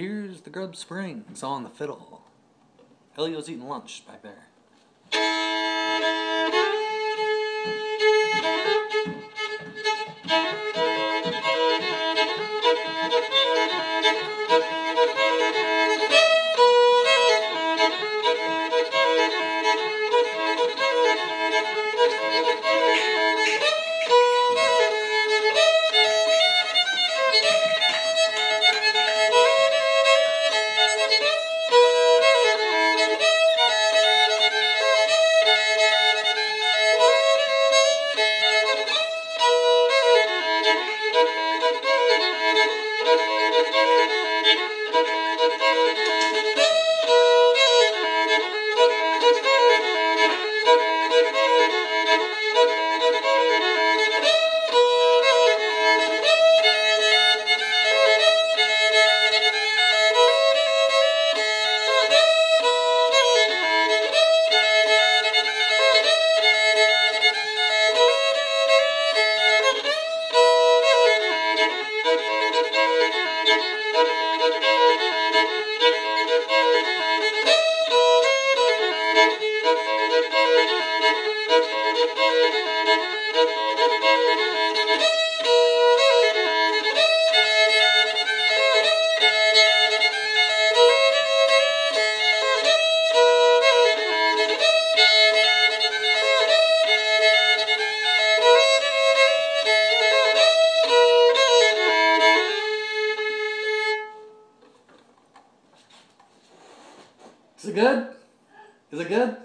Here's the Grub Springs on the fiddle. Elio's eating lunch back there. Is it good? Is it good?